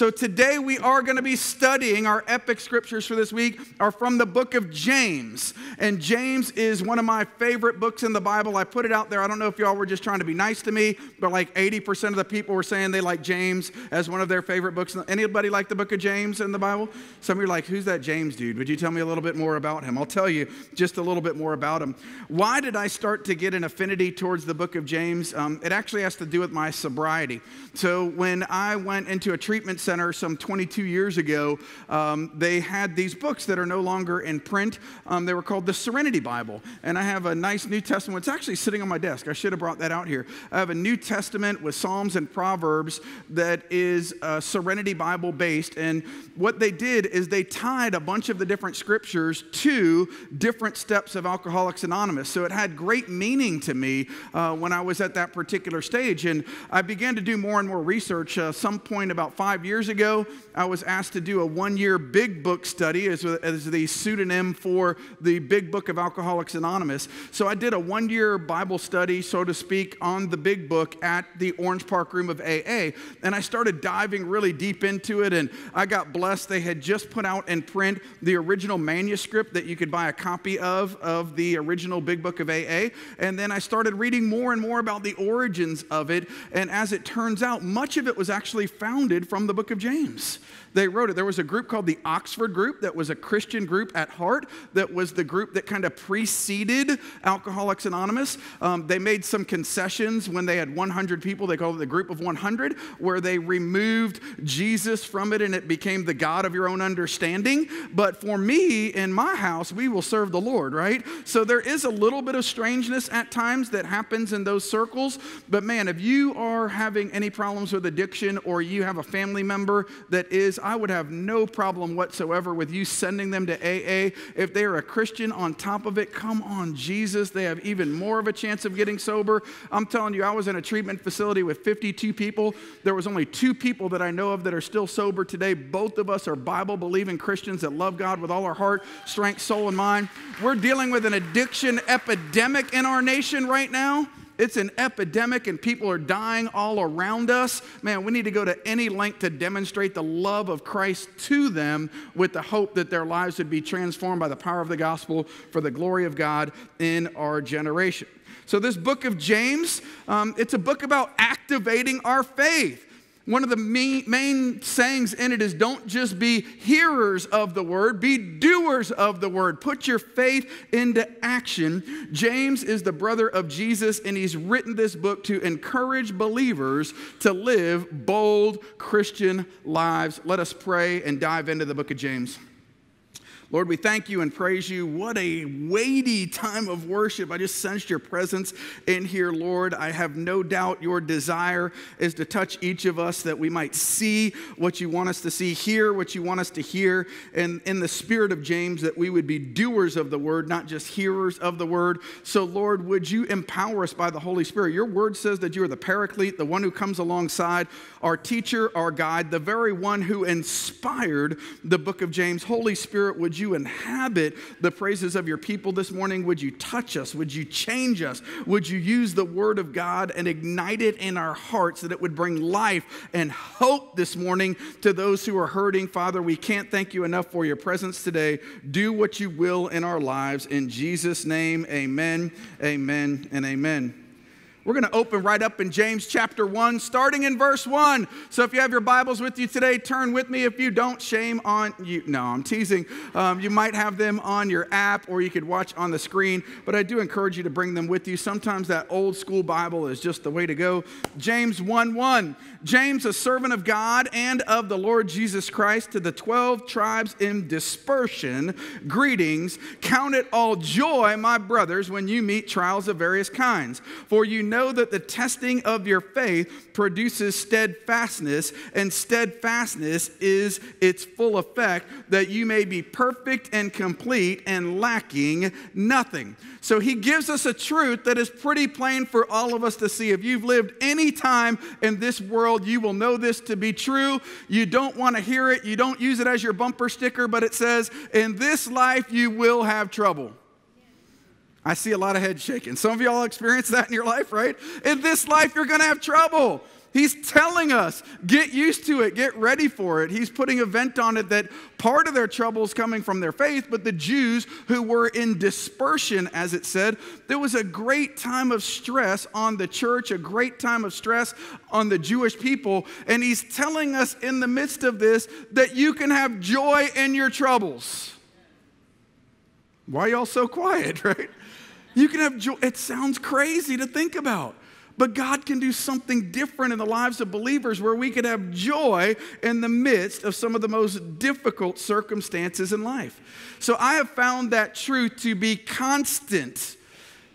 So today we are going to be studying our epic scriptures for this week are from the book of James. And James is one of my favorite books in the Bible. I put it out there. I don't know if y'all were just trying to be nice to me, but like 80% of the people were saying they like James as one of their favorite books. Anybody like the book of James in the Bible? Some of you are like, who's that James dude? Would you tell me a little bit more about him? I'll tell you just a little bit more about him. Why did I start to get an affinity towards the book of James? Um, it actually has to do with my sobriety. So when I went into a treatment center some 22 years ago, um, they had these books that are no longer in print. Um, they were called the Serenity Bible. And I have a nice New Testament. It's actually sitting on my desk. I should have brought that out here. I have a New Testament with Psalms and Proverbs that is uh, Serenity Bible based. And what they did is they tied a bunch of the different scriptures to different steps of Alcoholics Anonymous. So it had great meaning to me uh, when I was at that particular stage. And I began to do more and more research. Uh, some point about five years ago, I was asked to do a one year big book study as, as the pseudonym for the big book of Alcoholics Anonymous. So I did a one year Bible study, so to speak, on the big book at the Orange Park room of AA. And I started diving really deep into it, and I got blessed. They had just put out in print the original manuscript that you could buy a copy of, of the original big book of AA. And then I started reading more and more about the origins of it. And as it turns out, much of it was actually founded from the book of James. They wrote it. There was a group called the Oxford Group that was a Christian group at heart, that was the group that kind of preceded Alcoholics Anonymous. Um, they made some concessions when they had 100 people. They called it the Group of 100, where they removed Jesus from it and it became the God of your own understanding. But for me, in my house, we will serve the Lord, right? So there is a little bit of strangeness at times that happens in those circles. But man, if you are having any problems with addiction or you have a family member that is I would have no problem whatsoever with you sending them to AA. If they are a Christian on top of it, come on, Jesus. They have even more of a chance of getting sober. I'm telling you, I was in a treatment facility with 52 people. There was only two people that I know of that are still sober today. Both of us are Bible believing Christians that love God with all our heart, strength, soul, and mind. We're dealing with an addiction epidemic in our nation right now. It's an epidemic and people are dying all around us. Man, we need to go to any length to demonstrate the love of Christ to them with the hope that their lives would be transformed by the power of the gospel for the glory of God in our generation. So, this book of James, um, it's a book about activating our faith. One of the main, main, sayings in it is don't just be hearers of the word, be doers of the word. Put your faith into action. James is the brother of Jesus, and he's written this book to encourage believers to live bold Christian lives. Let us pray and dive into the book of James. Lord, we thank you and praise you. What a weighty time of worship. I just sensed your presence in here, Lord. I have no doubt your desire is to touch each of us that we might see what you want us to see, hear what you want us to hear, and in the spirit of James, that we would be doers of the word, not just hearers of the word. So, Lord, would you empower us by the Holy Spirit? Your word says that you are the paraclete, the one who comes alongside, our teacher, our guide, the very one who inspired the book of James. Holy Spirit, would you? You inhabit the praises of your people this morning? Would you touch us? Would you change us? Would you use the word of God and ignite it in our hearts that it would bring life and hope this morning to those who are hurting? Father, we can't thank you enough for your presence today. Do what you will in our lives. In Jesus' name, amen, amen, and amen. We're going to open right up in James chapter 1, starting in verse 1. So if you have your Bibles with you today, turn with me. If you don't, shame on you. No, I'm teasing. Um, you might have them on your app or you could watch on the screen, but I do encourage you to bring them with you. Sometimes that old school Bible is just the way to go. James 1 1. James, a servant of God and of the Lord Jesus Christ, to the 12 tribes in dispersion, greetings. Count it all joy, my brothers, when you meet trials of various kinds. For you know that the testing of your faith produces steadfastness, and steadfastness is its full effect, that you may be perfect and complete and lacking nothing. So he gives us a truth that is pretty plain for all of us to see. If you've lived any time in this world, you will know this to be true. You don't want to hear it, you don't use it as your bumper sticker, but it says, In this life, you will have trouble. I see a lot of heads shaking. Some of y'all experience that in your life, right? In this life, you're going to have trouble. He's telling us, get used to it, get ready for it. He's putting a vent on it that part of their trouble is coming from their faith, but the Jews who were in dispersion, as it said, there was a great time of stress on the church, a great time of stress on the Jewish people. And he's telling us in the midst of this that you can have joy in your troubles. Why y'all so quiet, right? You can have joy. It sounds crazy to think about. But God can do something different in the lives of believers where we could have joy in the midst of some of the most difficult circumstances in life. So I have found that truth to be constant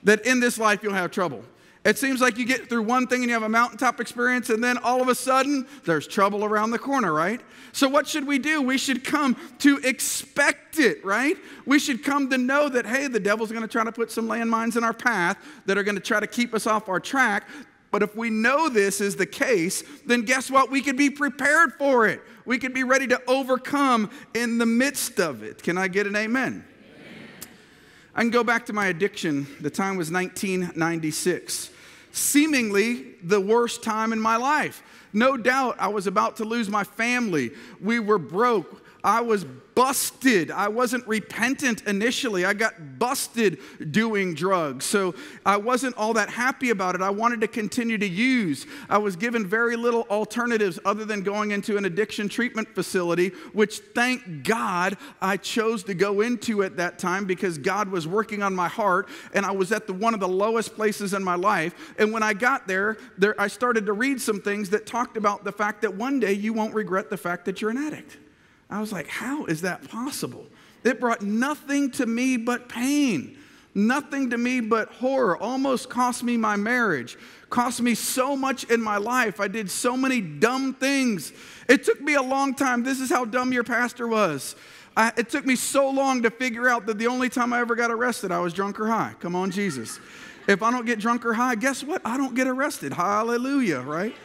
that in this life you'll have trouble. It seems like you get through one thing and you have a mountaintop experience, and then all of a sudden there's trouble around the corner, right? So, what should we do? We should come to expect it, right? We should come to know that, hey, the devil's gonna try to put some landmines in our path that are gonna try to keep us off our track. But if we know this is the case, then guess what? We could be prepared for it. We could be ready to overcome in the midst of it. Can I get an amen? amen. I can go back to my addiction. The time was 1996, seemingly the worst time in my life. No doubt I was about to lose my family. We were broke. I was busted. I wasn't repentant initially. I got busted doing drugs. So I wasn't all that happy about it. I wanted to continue to use. I was given very little alternatives other than going into an addiction treatment facility, which thank God I chose to go into at that time because God was working on my heart and I was at the, one of the lowest places in my life. And when I got there, there I started to read some things that talked about the fact that one day you won't regret the fact that you're an addict. I was like, how is that possible? It brought nothing to me but pain, nothing to me but horror, almost cost me my marriage, cost me so much in my life. I did so many dumb things. It took me a long time. This is how dumb your pastor was. I, it took me so long to figure out that the only time I ever got arrested, I was drunk or high. Come on, Jesus. If I don't get drunk or high, guess what? I don't get arrested. Hallelujah, right?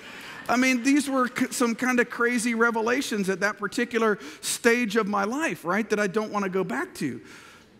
I mean, these were some kind of crazy revelations at that particular stage of my life, right? That I don't want to go back to.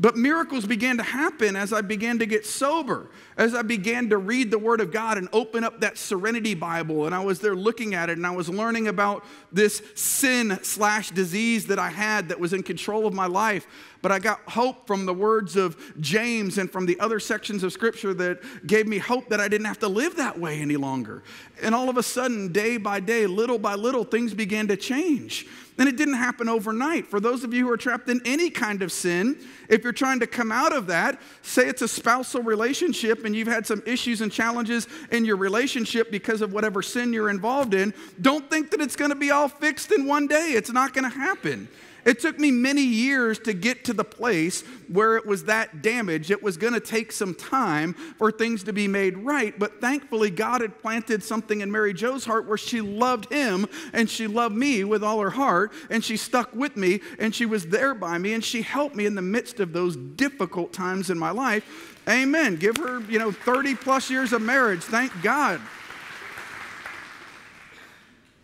But miracles began to happen as I began to get sober, as I began to read the Word of God and open up that Serenity Bible. And I was there looking at it and I was learning about this sin slash disease that I had that was in control of my life. But I got hope from the words of James and from the other sections of Scripture that gave me hope that I didn't have to live that way any longer. And all of a sudden, day by day, little by little, things began to change. And it didn't happen overnight. For those of you who are trapped in any kind of sin, if you're trying to come out of that, say it's a spousal relationship and you've had some issues and challenges in your relationship because of whatever sin you're involved in, don't think that it's going to be all fixed in one day. It's not going to happen. It took me many years to get to the place where it was that damaged. It was going to take some time for things to be made right, but thankfully, God had planted something in Mary Jo's heart where she loved him and she loved me with all her heart, and she stuck with me and she was there by me and she helped me in the midst of those difficult times in my life. Amen. Give her, you know, 30 plus years of marriage. Thank God.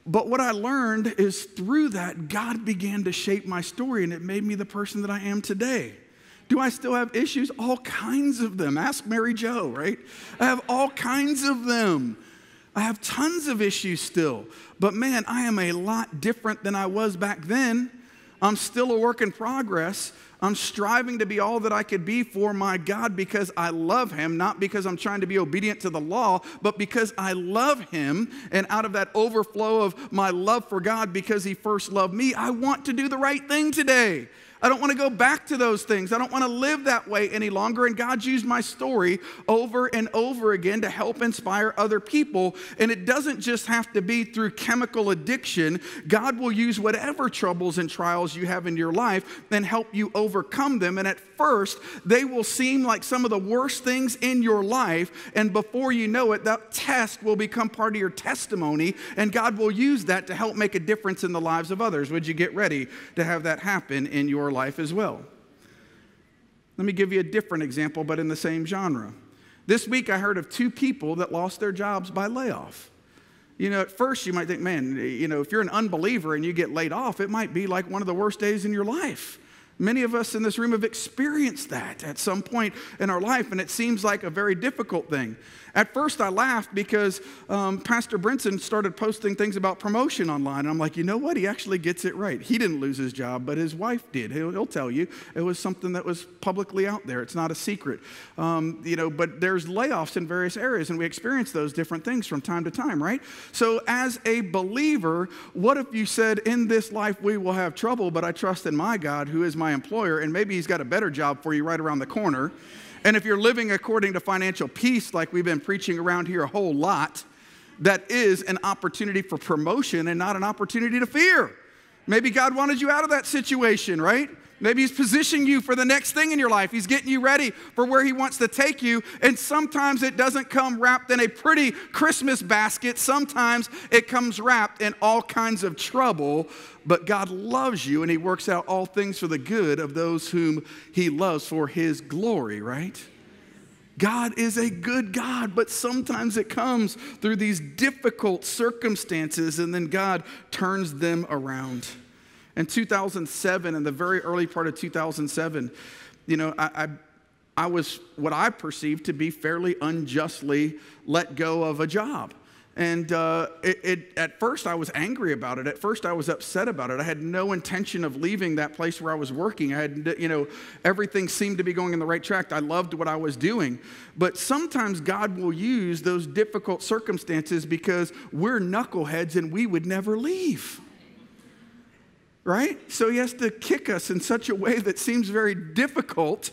But what I learned is through that, God began to shape my story and it made me the person that I am today. Do I still have issues? All kinds of them. Ask Mary Jo, right? I have all kinds of them. I have tons of issues still. But man, I am a lot different than I was back then. I'm still a work in progress. I'm striving to be all that I could be for my God because I love Him, not because I'm trying to be obedient to the law, but because I love Him. And out of that overflow of my love for God because He first loved me, I want to do the right thing today. I don't want to go back to those things. I don't want to live that way any longer. And God used my story over and over again to help inspire other people. And it doesn't just have to be through chemical addiction. God will use whatever troubles and trials you have in your life and help you overcome them. And at first, they will seem like some of the worst things in your life. And before you know it, that test will become part of your testimony. And God will use that to help make a difference in the lives of others. Would you get ready to have that happen in your life as well. Let me give you a different example, but in the same genre. This week I heard of two people that lost their jobs by layoff. You know, at first you might think, man, you know, if you're an unbeliever and you get laid off, it might be like one of the worst days in your life. Many of us in this room have experienced that at some point in our life, and it seems like a very difficult thing. At first, I laughed because um, Pastor Brinson started posting things about promotion online. And I'm like, you know what? He actually gets it right. He didn't lose his job, but his wife did. He'll, he'll tell you it was something that was publicly out there. It's not a secret. Um, you know, but there's layoffs in various areas, and we experience those different things from time to time, right? So, as a believer, what if you said, in this life we will have trouble, but I trust in my God who is my employer, and maybe he's got a better job for you right around the corner? And if you're living according to financial peace, like we've been preaching around here a whole lot, that is an opportunity for promotion and not an opportunity to fear. Maybe God wanted you out of that situation, right? Maybe He's positioning you for the next thing in your life. He's getting you ready for where He wants to take you. And sometimes it doesn't come wrapped in a pretty Christmas basket, sometimes it comes wrapped in all kinds of trouble. But God loves you and He works out all things for the good of those whom He loves for His glory, right? God is a good God, but sometimes it comes through these difficult circumstances and then God turns them around. In 2007, in the very early part of 2007, you know, I, I, I was what I perceived to be fairly unjustly let go of a job. And uh, it, it, at first, I was angry about it. At first, I was upset about it. I had no intention of leaving that place where I was working. I had, you know, everything seemed to be going in the right track. I loved what I was doing. But sometimes God will use those difficult circumstances because we're knuckleheads and we would never leave right? So he has to kick us in such a way that seems very difficult.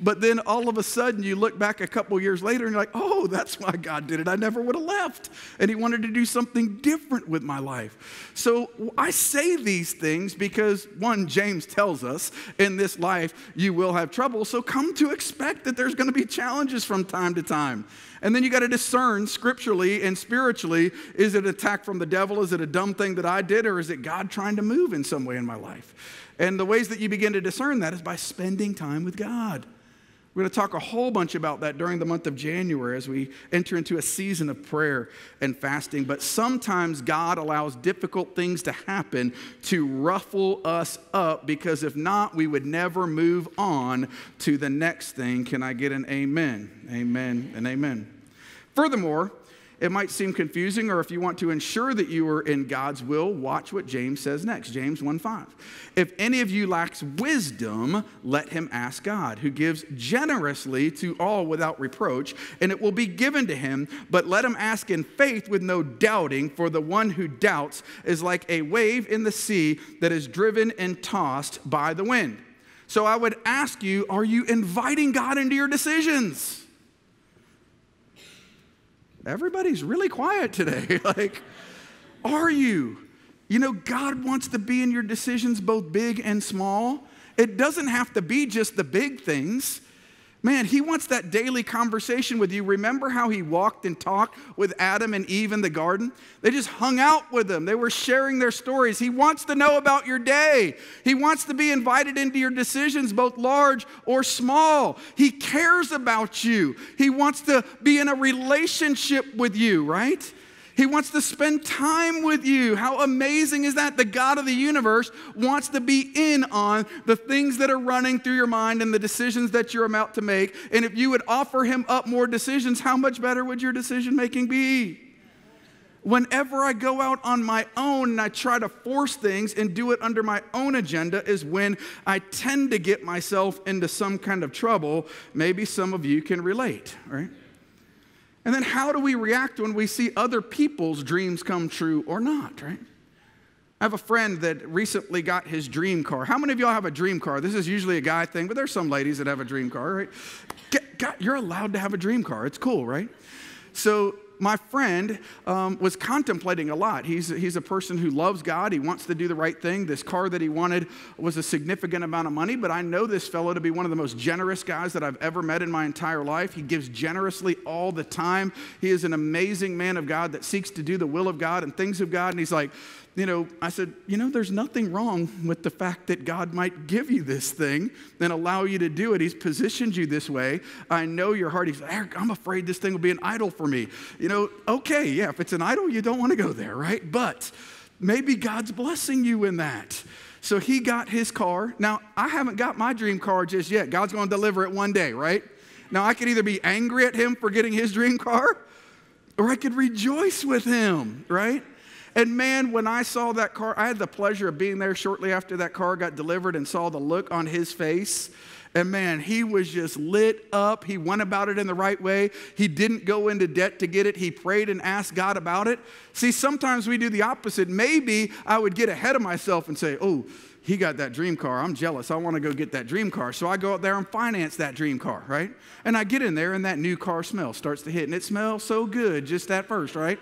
But then all of a sudden, you look back a couple years later and you're like, oh, that's why God did it. I never would have left. And He wanted to do something different with my life. So I say these things because, one, James tells us in this life you will have trouble. So come to expect that there's going to be challenges from time to time. And then you got to discern scripturally and spiritually is it an attack from the devil? Is it a dumb thing that I did? Or is it God trying to move in some way in my life? And the ways that you begin to discern that is by spending time with God. We're going to talk a whole bunch about that during the month of January as we enter into a season of prayer and fasting. But sometimes God allows difficult things to happen to ruffle us up because if not, we would never move on to the next thing. Can I get an amen? Amen and amen. Furthermore, it might seem confusing, or if you want to ensure that you are in God's will, watch what James says next. James 1 5. If any of you lacks wisdom, let him ask God, who gives generously to all without reproach, and it will be given to him. But let him ask in faith with no doubting, for the one who doubts is like a wave in the sea that is driven and tossed by the wind. So I would ask you, are you inviting God into your decisions? Everybody's really quiet today. like, are you? You know, God wants to be in your decisions, both big and small. It doesn't have to be just the big things. Man, he wants that daily conversation with you. Remember how he walked and talked with Adam and Eve in the garden? They just hung out with them. They were sharing their stories. He wants to know about your day. He wants to be invited into your decisions, both large or small. He cares about you. He wants to be in a relationship with you, right? He wants to spend time with you. How amazing is that? The God of the universe wants to be in on the things that are running through your mind and the decisions that you're about to make. And if you would offer him up more decisions, how much better would your decision making be? Whenever I go out on my own and I try to force things and do it under my own agenda, is when I tend to get myself into some kind of trouble. Maybe some of you can relate, right? And then how do we react when we see other people's dreams come true or not, right? I have a friend that recently got his dream car. How many of y'all have a dream car? This is usually a guy thing, but there's some ladies that have a dream car, right? Get, you're allowed to have a dream car. It's cool, right? So my friend um, was contemplating a lot. He's, he's a person who loves God. He wants to do the right thing. This car that he wanted was a significant amount of money, but I know this fellow to be one of the most generous guys that I've ever met in my entire life. He gives generously all the time. He is an amazing man of God that seeks to do the will of God and things of God. And he's like, you know, I said, you know, there's nothing wrong with the fact that God might give you this thing and allow you to do it. He's positioned you this way. I know your heart. He's like, Eric, I'm afraid this thing will be an idol for me. You know, okay, yeah, if it's an idol, you don't want to go there, right? But maybe God's blessing you in that. So he got his car. Now, I haven't got my dream car just yet. God's going to deliver it one day, right? Now, I could either be angry at him for getting his dream car or I could rejoice with him, right? And man, when I saw that car, I had the pleasure of being there shortly after that car got delivered and saw the look on his face. And man, he was just lit up. He went about it in the right way. He didn't go into debt to get it. He prayed and asked God about it. See, sometimes we do the opposite. Maybe I would get ahead of myself and say, oh, he got that dream car. I'm jealous. I want to go get that dream car. So I go out there and finance that dream car, right? And I get in there and that new car smell starts to hit. And it smells so good just at first, right?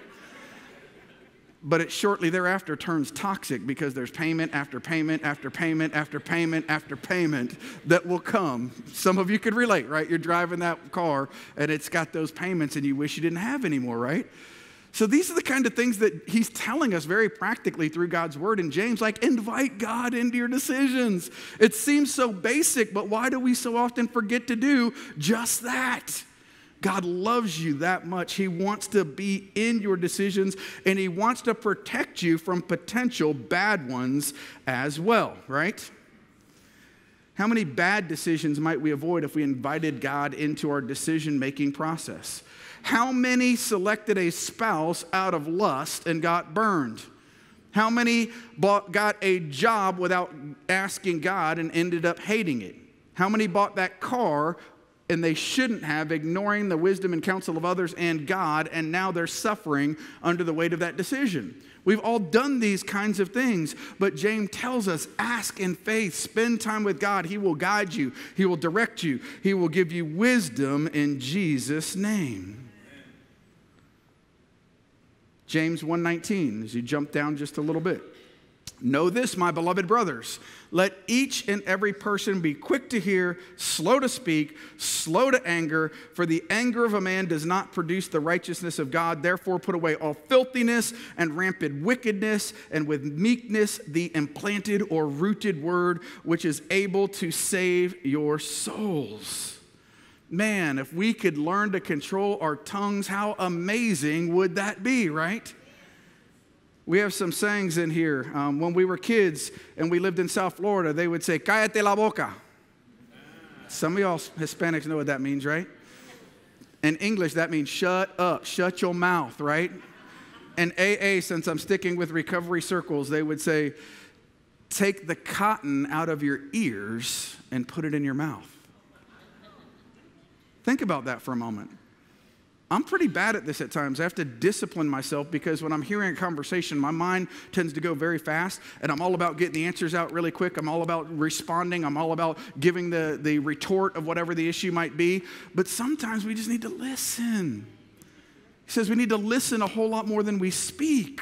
But it shortly thereafter turns toxic because there's payment after payment after payment after payment after payment that will come. Some of you could relate, right? You're driving that car and it's got those payments and you wish you didn't have anymore, right? So these are the kind of things that he's telling us very practically through God's word in James like invite God into your decisions. It seems so basic, but why do we so often forget to do just that? God loves you that much. He wants to be in your decisions and He wants to protect you from potential bad ones as well, right? How many bad decisions might we avoid if we invited God into our decision making process? How many selected a spouse out of lust and got burned? How many bought, got a job without asking God and ended up hating it? How many bought that car and they shouldn't have, ignoring the wisdom and counsel of others and God, and now they're suffering under the weight of that decision. We've all done these kinds of things, but James tells us ask in faith, spend time with God. He will guide you, He will direct you, He will give you wisdom in Jesus' name. James 1:19 as you jump down just a little bit. Know this, my beloved brothers. Let each and every person be quick to hear, slow to speak, slow to anger, for the anger of a man does not produce the righteousness of God. Therefore, put away all filthiness and rampant wickedness, and with meekness the implanted or rooted word, which is able to save your souls. Man, if we could learn to control our tongues, how amazing would that be, right? We have some sayings in here. Um, when we were kids and we lived in South Florida, they would say, Cállate la boca. Some of y'all Hispanics know what that means, right? In English, that means shut up, shut your mouth, right? And AA, since I'm sticking with recovery circles, they would say, take the cotton out of your ears and put it in your mouth. Think about that for a moment. I'm pretty bad at this at times. I have to discipline myself because when I'm hearing a conversation, my mind tends to go very fast and I'm all about getting the answers out really quick. I'm all about responding. I'm all about giving the, the retort of whatever the issue might be. But sometimes we just need to listen. He says we need to listen a whole lot more than we speak.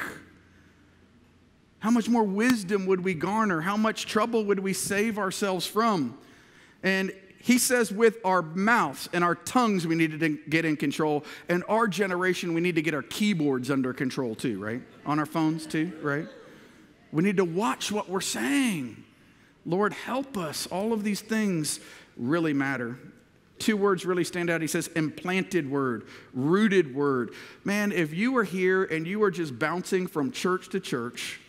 How much more wisdom would we garner? How much trouble would we save ourselves from? And he says with our mouths and our tongues we need to get in control. And our generation we need to get our keyboards under control too right? On our phones too right? We need to watch what we're saying. Lord help us. All of these things really matter. Two words really stand out. He says implanted word rooted word. Man if you are here and you are just bouncing from church to church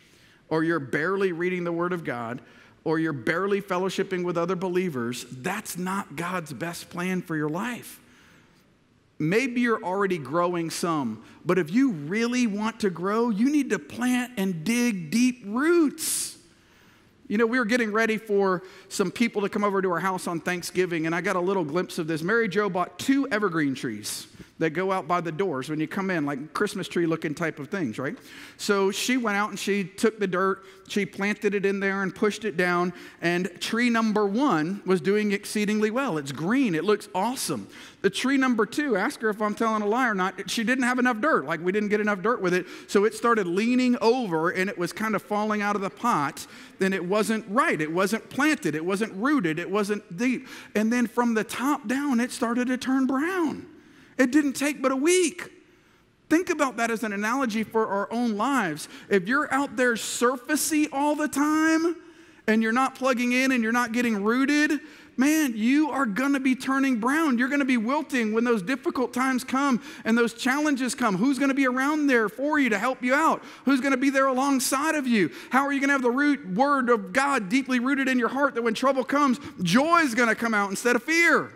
or you're barely reading the word of god or you're barely fellowshipping with other believers, that's not God's best plan for your life. Maybe you're already growing some, but if you really want to grow, you need to plant and dig deep roots. You know, we were getting ready for some people to come over to our house on Thanksgiving, and I got a little glimpse of this. Mary Jo bought two evergreen trees that go out by the doors when you come in, like Christmas tree looking type of things, right? So she went out and she took the dirt, she planted it in there and pushed it down, and tree number one was doing exceedingly well. It's green, it looks awesome. The tree number two, ask her if I'm telling a lie or not, she didn't have enough dirt. Like we didn't get enough dirt with it. So it started leaning over and it was kind of falling out of the pot. Then it wasn't right. It wasn't planted. It wasn't rooted. It wasn't deep. And then from the top down, it started to turn brown. It didn't take but a week. Think about that as an analogy for our own lives. If you're out there surfacey all the time and you're not plugging in and you're not getting rooted, man, you are going to be turning brown. You're going to be wilting when those difficult times come and those challenges come. Who's going to be around there for you to help you out? Who's going to be there alongside of you? How are you going to have the root word of God deeply rooted in your heart that when trouble comes, joy is going to come out instead of fear?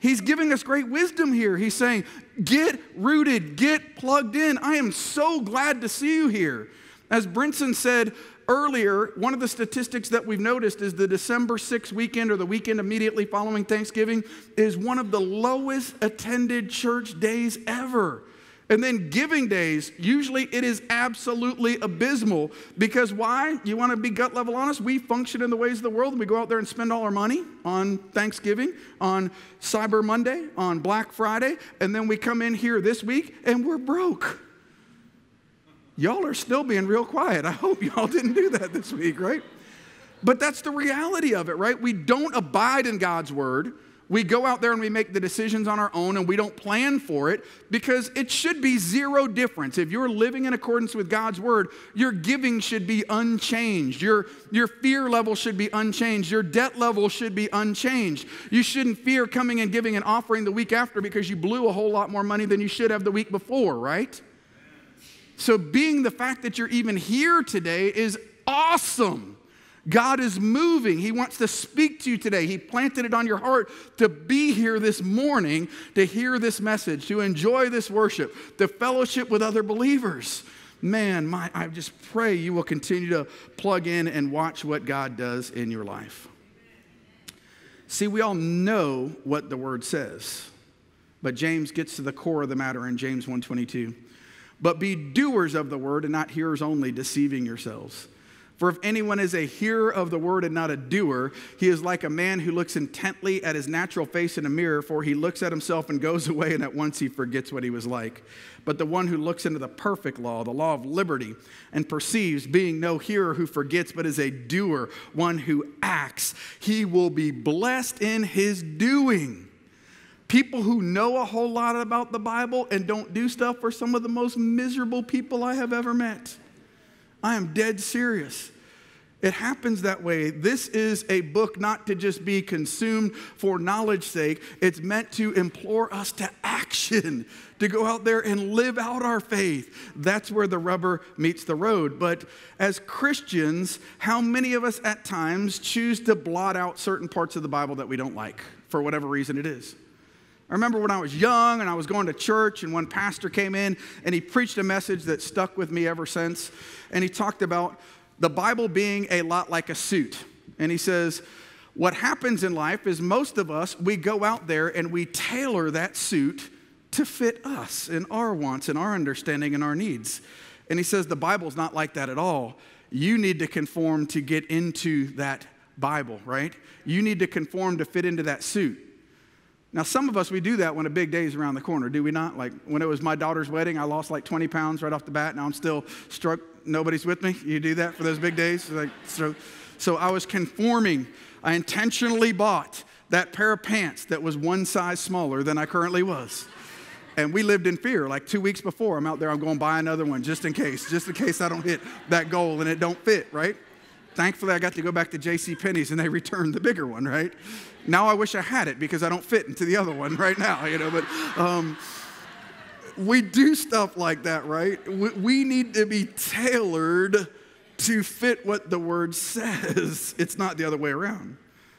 He's giving us great wisdom here. He's saying, get rooted, get plugged in. I am so glad to see you here. As Brinson said earlier, one of the statistics that we've noticed is the December 6th weekend or the weekend immediately following Thanksgiving is one of the lowest attended church days ever. And then giving days, usually it is absolutely abysmal because why? You want to be gut level honest? We function in the ways of the world and we go out there and spend all our money on Thanksgiving, on Cyber Monday, on Black Friday, and then we come in here this week and we're broke. Y'all are still being real quiet. I hope y'all didn't do that this week, right? But that's the reality of it, right? We don't abide in God's word. We go out there and we make the decisions on our own and we don't plan for it because it should be zero difference. If you're living in accordance with God's word, your giving should be unchanged. Your, your fear level should be unchanged. Your debt level should be unchanged. You shouldn't fear coming and giving an offering the week after because you blew a whole lot more money than you should have the week before, right? So, being the fact that you're even here today is awesome. God is moving. He wants to speak to you today. He planted it on your heart to be here this morning, to hear this message, to enjoy this worship, to fellowship with other believers. Man, my, I just pray you will continue to plug in and watch what God does in your life. See, we all know what the word says, but James gets to the core of the matter in James 122 but be doers of the word and not hearers only, deceiving yourselves. For if anyone is a hearer of the word and not a doer, he is like a man who looks intently at his natural face in a mirror, for he looks at himself and goes away, and at once he forgets what he was like. But the one who looks into the perfect law, the law of liberty, and perceives, being no hearer who forgets, but is a doer, one who acts, he will be blessed in his doing. People who know a whole lot about the Bible and don't do stuff are some of the most miserable people I have ever met. I am dead serious. It happens that way. This is a book not to just be consumed for knowledge's sake. It's meant to implore us to action, to go out there and live out our faith. That's where the rubber meets the road. But as Christians, how many of us at times choose to blot out certain parts of the Bible that we don't like for whatever reason it is? I remember when I was young and I was going to church, and one pastor came in and he preached a message that stuck with me ever since. And he talked about the Bible being a lot like a suit. And he says, What happens in life is most of us, we go out there and we tailor that suit to fit us and our wants and our understanding and our needs. And he says, The Bible's not like that at all. You need to conform to get into that Bible, right? You need to conform to fit into that suit. Now, some of us, we do that when a big day is around the corner, do we not? Like when it was my daughter's wedding, I lost like 20 pounds right off the bat. Now I'm still struck. Nobody's with me. You do that for those big days? Like, so, so I was conforming. I intentionally bought that pair of pants that was one size smaller than I currently was. And we lived in fear. Like two weeks before, I'm out there, I'm going to buy another one just in case, just in case I don't hit that goal and it don't fit, right? Thankfully, I got to go back to J.C. Penney's and they returned the bigger one, right? Now I wish I had it because I don't fit into the other one right now, you know. But um, we do stuff like that, right? We, we need to be tailored to fit what the word says. It's not the other way around.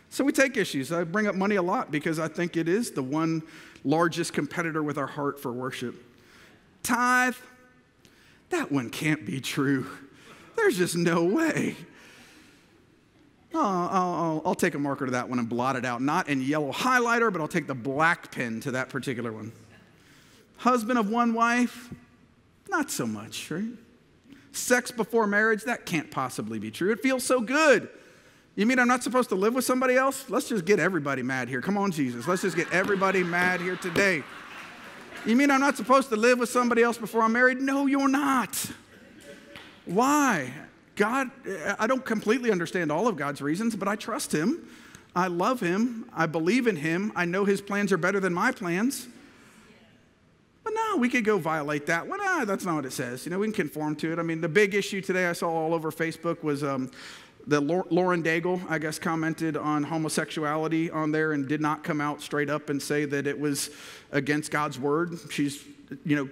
So we take issues. I bring up money a lot because I think it is the one largest competitor with our heart for worship. Tithe, that one can't be true. There's just no way. Oh, I'll, I'll, take a marker to that one and blot it out. Not in yellow highlighter, but I'll take the black pen to that particular one. Husband of one wife, not so much, right? Sex before marriage, that can't possibly be true. It feels so good. You mean I'm not supposed to live with somebody else? Let's just get everybody mad here. Come on, Jesus. Let's just get everybody mad here today. You mean I'm not supposed to live with somebody else before I'm married? No, you're not. Why? God, I don't completely understand all of God's reasons, but I trust Him. I love Him. I believe in Him. I know His plans are better than my plans. But no, we could go violate that. Well, nah, that's not what it says. You know, we can conform to it. I mean, the big issue today I saw all over Facebook was um, the Lauren Daigle, I guess, commented on homosexuality on there and did not come out straight up and say that it was against God's word. She's, you know,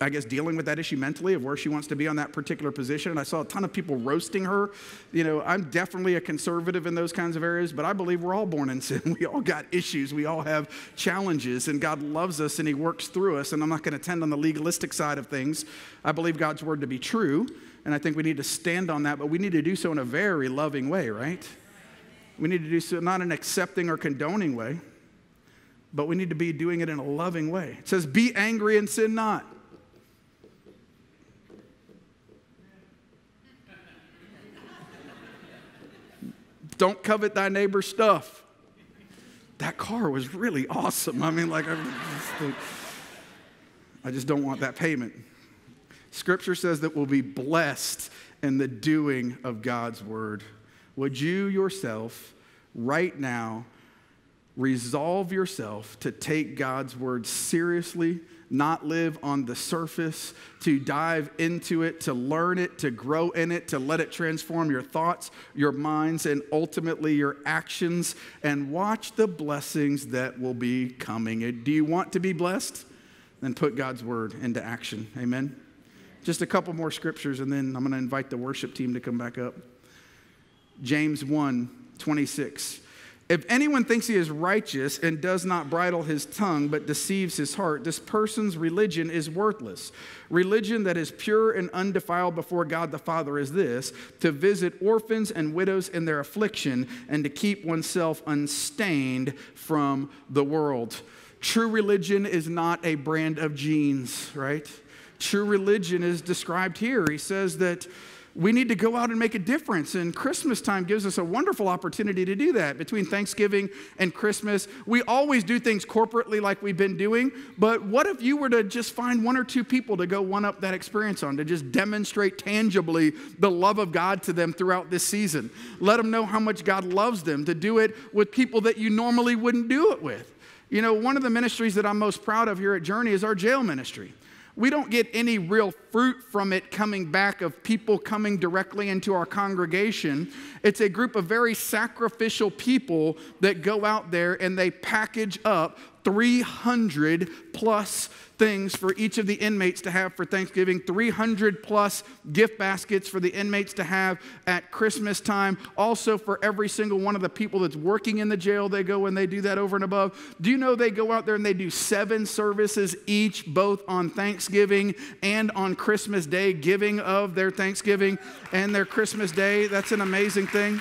I guess, dealing with that issue mentally of where she wants to be on that particular position. And I saw a ton of people roasting her. You know, I'm definitely a conservative in those kinds of areas, but I believe we're all born in sin. We all got issues. We all have challenges, and God loves us and He works through us. And I'm not going to tend on the legalistic side of things. I believe God's word to be true, and I think we need to stand on that, but we need to do so in a very loving way, right? We need to do so not in an accepting or condoning way, but we need to be doing it in a loving way. It says, Be angry and sin not. Don't covet thy neighbor's stuff. That car was really awesome. I mean, like, I just, I just don't want that payment. Scripture says that we'll be blessed in the doing of God's word. Would you yourself, right now, resolve yourself to take God's word seriously? Not live on the surface, to dive into it, to learn it, to grow in it, to let it transform your thoughts, your minds, and ultimately your actions, and watch the blessings that will be coming. Do you want to be blessed? Then put God's word into action. Amen. Just a couple more scriptures, and then I'm going to invite the worship team to come back up. James 1 26. If anyone thinks he is righteous and does not bridle his tongue but deceives his heart, this person's religion is worthless. Religion that is pure and undefiled before God the Father is this to visit orphans and widows in their affliction and to keep oneself unstained from the world. True religion is not a brand of jeans, right? True religion is described here. He says that we need to go out and make a difference. And Christmas time gives us a wonderful opportunity to do that. Between Thanksgiving and Christmas, we always do things corporately like we've been doing. But what if you were to just find one or two people to go one up that experience on, to just demonstrate tangibly the love of God to them throughout this season? Let them know how much God loves them, to do it with people that you normally wouldn't do it with. You know, one of the ministries that I'm most proud of here at Journey is our jail ministry we don't get any real fruit from it coming back of people coming directly into our congregation. It's a group of very sacrificial people that go out there and they package up 300 plus things for each of the inmates to have for Thanksgiving, 300 plus gift baskets for the inmates to have at Christmas time. Also, for every single one of the people that's working in the jail, they go and they do that over and above. Do you know they go out there and they do seven services each, both on Thanksgiving and on Christmas Day, giving of their Thanksgiving and their Christmas Day? That's an amazing thing.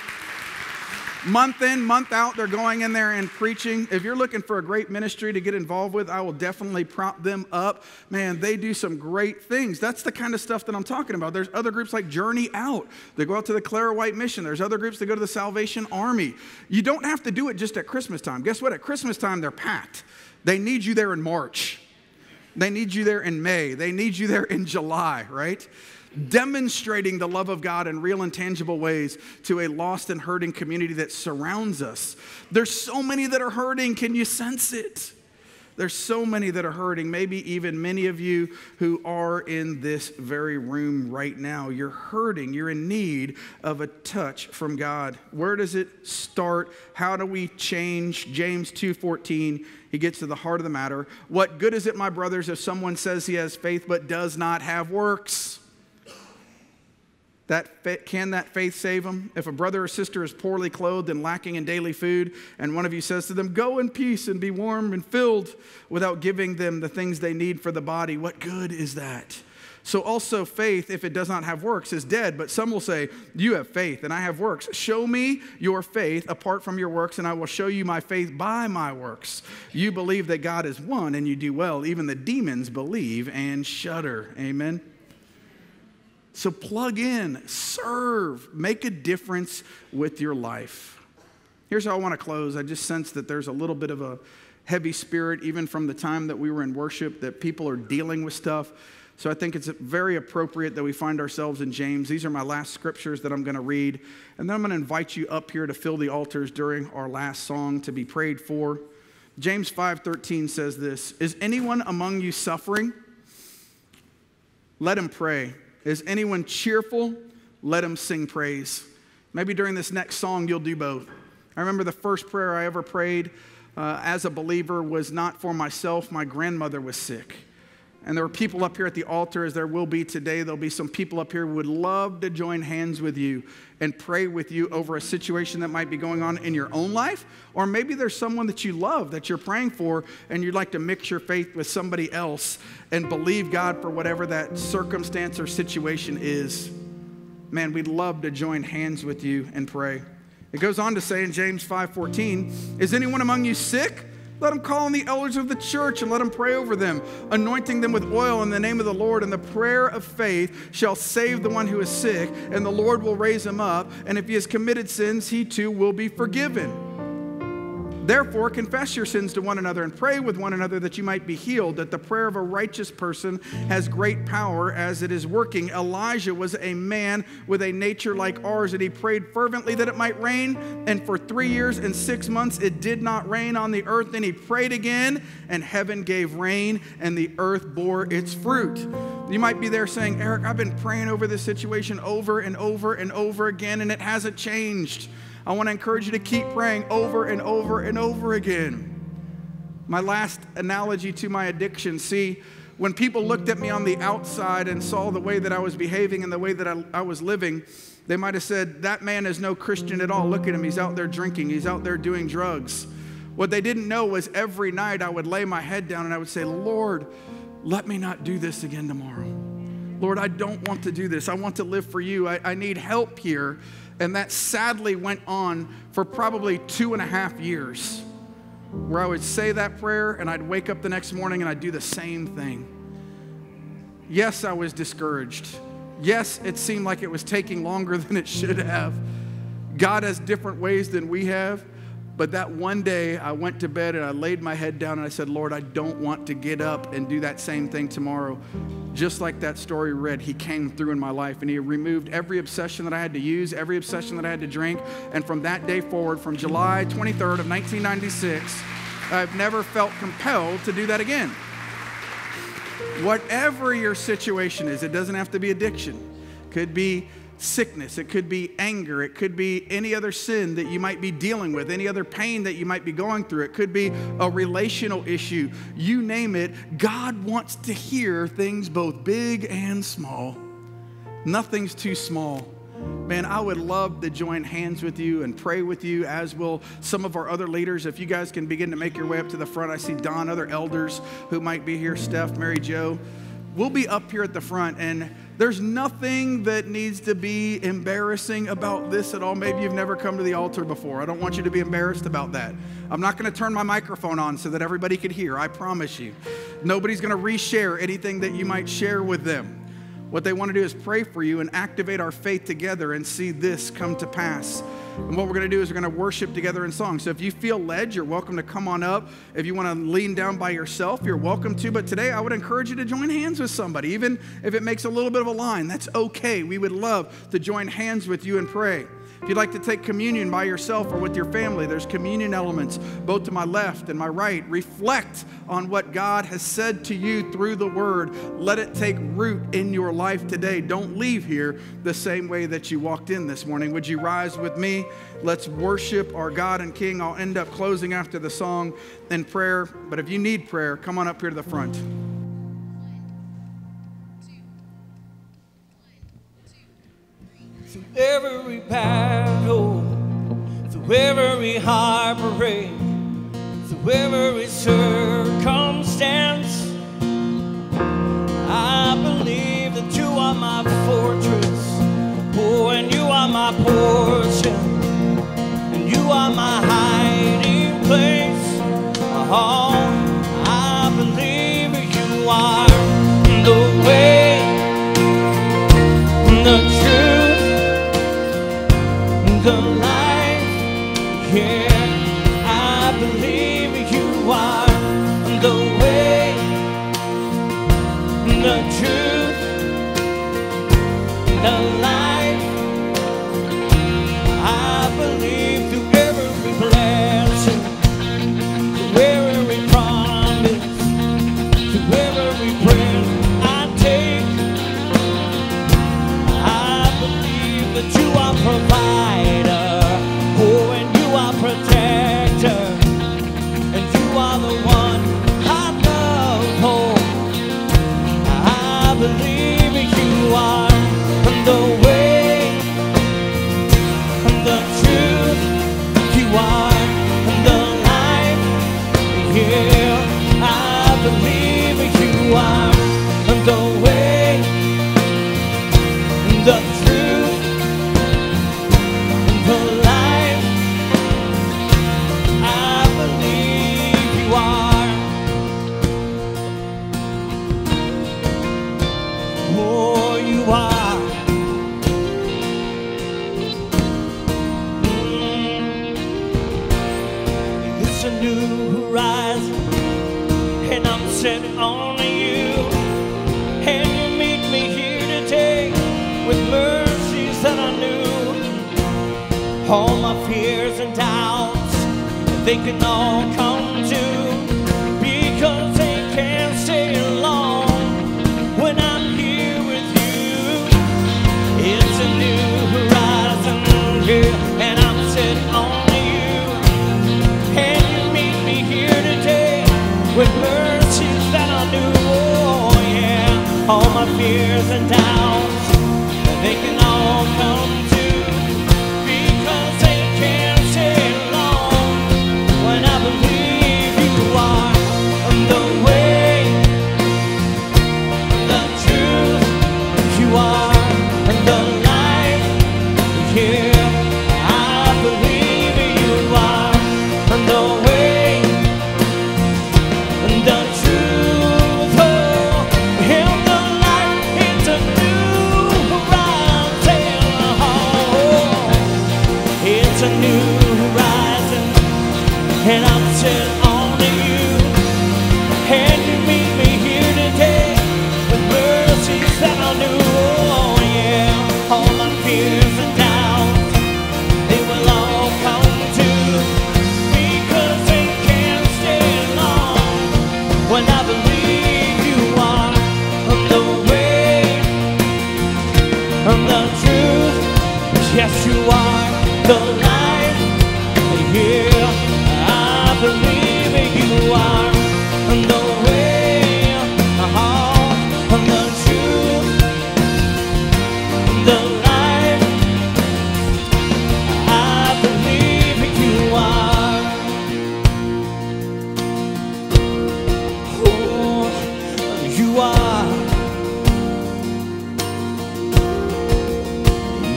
Month in, month out, they're going in there and preaching. If you're looking for a great ministry to get involved with, I will definitely prop them up. Man, they do some great things. That's the kind of stuff that I'm talking about. There's other groups like Journey Out. They go out to the Clara White Mission. There's other groups that go to the Salvation Army. You don't have to do it just at Christmas time. Guess what? At Christmas time, they're packed. They need you there in March. They need you there in May. They need you there in July, right? Demonstrating the love of God in real and tangible ways to a lost and hurting community that surrounds us. There's so many that are hurting. Can you sense it? There's so many that are hurting, maybe even many of you who are in this very room right now. You're hurting. You're in need of a touch from God. Where does it start? How do we change? James 2:14, he gets to the heart of the matter. What good is it, my brothers, if someone says he has faith but does not have works? That can that faith save them? If a brother or sister is poorly clothed and lacking in daily food, and one of you says to them, Go in peace and be warm and filled, without giving them the things they need for the body, what good is that? So, also, faith, if it does not have works, is dead. But some will say, You have faith, and I have works. Show me your faith apart from your works, and I will show you my faith by my works. You believe that God is one, and you do well. Even the demons believe and shudder. Amen. So plug in, serve, make a difference with your life. Here's how I want to close. I just sense that there's a little bit of a heavy spirit, even from the time that we were in worship, that people are dealing with stuff. So I think it's very appropriate that we find ourselves in James. These are my last scriptures that I'm going to read. And then I'm going to invite you up here to fill the altars during our last song to be prayed for. James 5:13 says this, "Is anyone among you suffering? Let him pray. Is anyone cheerful? Let him sing praise. Maybe during this next song, you'll do both. I remember the first prayer I ever prayed uh, as a believer was not for myself. My grandmother was sick. And there were people up here at the altar, as there will be today. There'll be some people up here who would love to join hands with you and pray with you over a situation that might be going on in your own life. Or maybe there's someone that you love that you're praying for, and you'd like to mix your faith with somebody else and believe God for whatever that circumstance or situation is. Man, we'd love to join hands with you and pray. It goes on to say in James 5:14, "Is anyone among you sick? Let him call on the elders of the church and let him pray over them, anointing them with oil in the name of the Lord. And the prayer of faith shall save the one who is sick, and the Lord will raise him up. And if he has committed sins, he too will be forgiven. Therefore, confess your sins to one another and pray with one another that you might be healed, that the prayer of a righteous person has great power as it is working. Elijah was a man with a nature like ours, and he prayed fervently that it might rain. And for three years and six months, it did not rain on the earth. Then he prayed again, and heaven gave rain, and the earth bore its fruit. You might be there saying, Eric, I've been praying over this situation over and over and over again, and it hasn't changed. I want to encourage you to keep praying over and over and over again. My last analogy to my addiction see, when people looked at me on the outside and saw the way that I was behaving and the way that I, I, was living, they might have said, That man is no Christian at all. Look at him. He's out there drinking, he's out there doing drugs. What they didn't know was every night I would lay my head down and I would say, Lord, let me not do this again tomorrow. Lord, I don't want to do this. I want to live for you. I, I need help here. And that sadly went on for probably two and a half years, where I would say that prayer and I'd wake up the next morning and I'd do the same thing. Yes, I was discouraged. Yes, it seemed like it was taking longer than it should have. God has different ways than we have. But that one day, I went to bed and I laid my head down and I said, Lord, I don't want to get up and do that same thing tomorrow. Just like that story read, He came through in my life and He removed every obsession that I had to use, every obsession that I had to drink. And from that day forward, from July 23rd of 1996, I've never felt compelled to do that again. Whatever your situation is, it doesn't have to be addiction. Could be sickness, it could be anger, it could be any other sin that you might be dealing with, any other pain that you might be going through, it could be a relational issue. You name it, God wants to hear things both big and small. Nothing's too small. Man, I would love to join hands with you and pray with you, as will some of our other leaders. If you guys can begin to make your way up to the front, I see Don, other elders who might be here, Steph, Mary Joe. We'll be up here at the front, and there's nothing that needs to be embarrassing about this at all. Maybe you've never come to the altar before. I don't want you to be embarrassed about that. I'm not going to turn my microphone on so that everybody can hear. I promise you. Nobody's going to reshare anything that you might share with them. What they want to do is pray for you and activate our faith together and see this come to pass. And what we're going to do is we're going to worship together in song. So if you feel led, you're welcome to come on up. If you want to lean down by yourself, you're welcome to. But today, I would encourage you to join hands with somebody, even if it makes a little bit of a line. That's okay. We would love to join hands with you and pray. If you'd like to take communion by yourself or with your family, there's communion elements both to my left and my right. Reflect on what God has said to you through the word. Let it take root in your life today. Don't leave here the same way that you walked in this morning. Would you rise with me? Let's worship our God and King. I'll end up closing after the song and prayer. But if you need prayer, come on up here to the front. Through every battle, through every heartbreak, through every circumstance.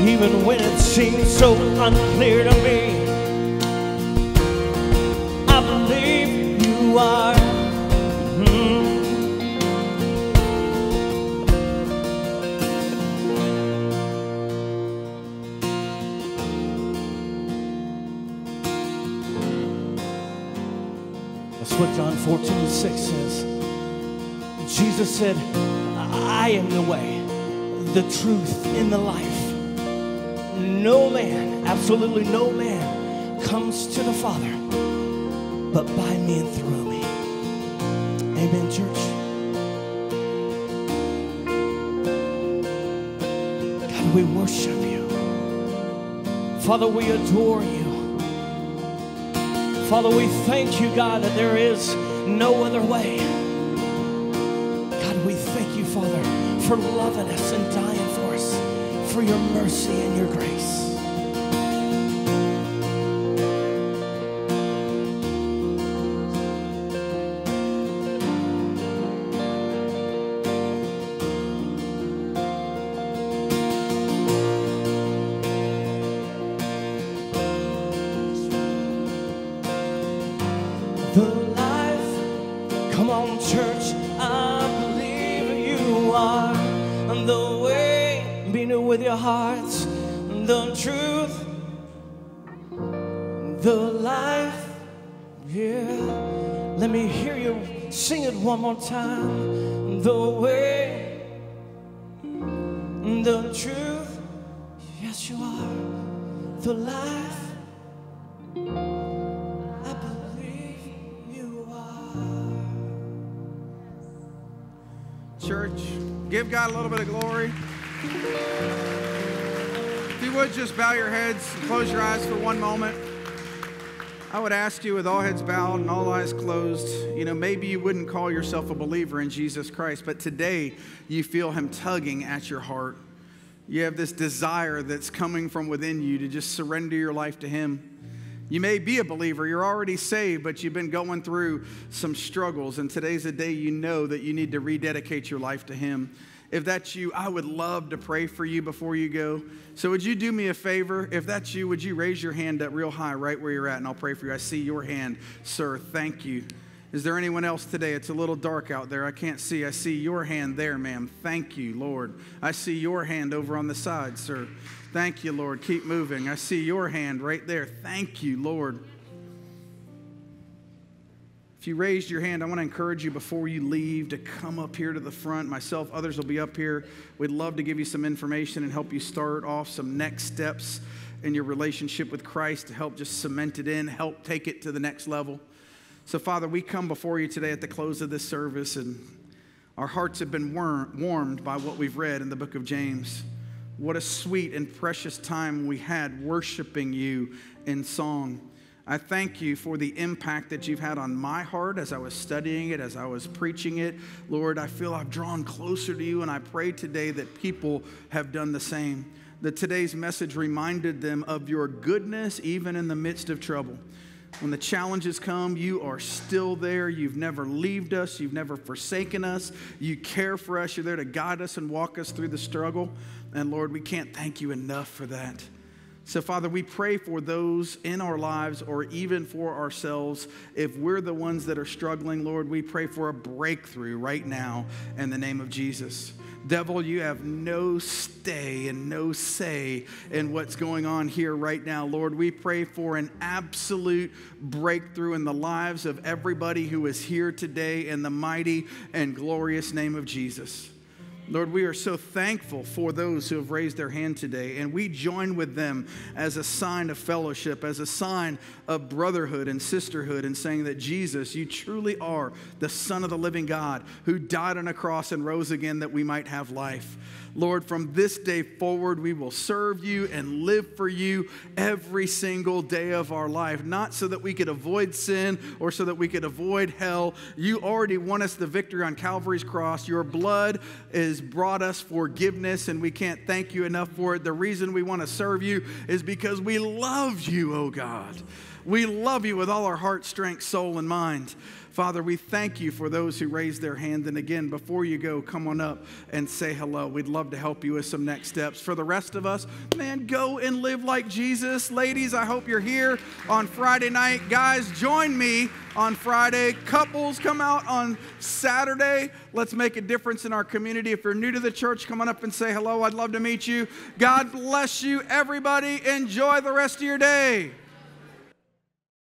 Even when it seems so unclear to me, I believe you are. Mhm. That's what John 14, 6 says. Jesus said, I am the way, the truth, and the life. No man, absolutely no man, comes to the Father but by me and through me. Amen, church. God, we worship you. Father, we adore you. Father, we thank you, God, that there is no other way. God, we thank you, Father, for loving us and dying for your mercy and your grace. the your hearts, the truth, the life. Yeah, let me hear you sing it one more time. The way, the truth. Yes, you are the life. I believe you are. Church, give God a little bit of glory. You would just bow your heads and close your eyes for one moment. I would ask you, with all heads bowed and all eyes closed, you know, maybe you wouldn't call yourself a believer in Jesus Christ, but today you feel Him tugging at your heart. You have this desire that's coming from within you to just surrender your life to Him. You may be a believer, you're already saved, but you've been going through some struggles, and today's a day you know that you need to rededicate your life to Him. If that's you, I would love to pray for you before you go. So, would you do me a favor? If that's you, would you raise your hand up real high right where you're at and I'll pray for you? I see your hand, sir. Thank you. Is there anyone else today? It's a little dark out there. I can't see. I see your hand there, ma'am. Thank you, Lord. I see your hand over on the side, sir. Thank you, Lord. Keep moving. I see your hand right there. Thank you, Lord. If you raised your hand, I want to encourage you before you leave to come up here to the front. Myself, others will be up here. We'd love to give you some information and help you start off some next steps in your relationship with Christ to help just cement it in, help take it to the next level. So, Father, we come before you today at the close of this service, and our hearts have been warmed by what we've read in the book of James. What a sweet and precious time we had worshiping you in song. I thank you for the impact that you've had on my heart as I was studying it, as I was preaching it. Lord, I feel I've drawn closer to you, and I pray today that people have done the same. That today's message reminded them of your goodness, even in the midst of trouble. When the challenges come, you are still there. You've never left us. You've never forsaken us. You care for us. You're there to guide us and walk us through the struggle. And Lord, we can't thank you enough for that. So, Father, we pray for those in our lives or even for ourselves. If we're the ones that are struggling, Lord, we pray for a breakthrough right now in the name of Jesus. Devil, you have no stay and no say in what's going on here right now. Lord, we pray for an absolute breakthrough in the lives of everybody who is here today in the mighty and glorious name of Jesus. Lord, we are so thankful for those who have raised their hand today, and we join with them as a sign of fellowship, as a sign of brotherhood and sisterhood, and saying that Jesus, you truly are the Son of the living God who died on a cross and rose again that we might have life. Lord, from this day forward, we will serve you and live for you every single day of our life, not so that we could avoid sin or so that we could avoid hell. You already won us the victory on Calvary's cross. Your blood brought us forgiveness, and we can't thank you enough for it. The reason we want to serve you is because we love you, oh God. We love you with all our heart, strength, soul, and mind. Father, we thank you for those who raised their hand. And again, before you go, come on up and say hello. We'd love to help you with some next steps. For the rest of us, man, go and live like Jesus. Ladies, I hope you're here on Friday night. Guys, join me on Friday. Couples come out on Saturday. Let's make a difference in our community. If you're new to the church, come on up and say hello. I'd love to meet you. God bless you, everybody. Enjoy the rest of your day.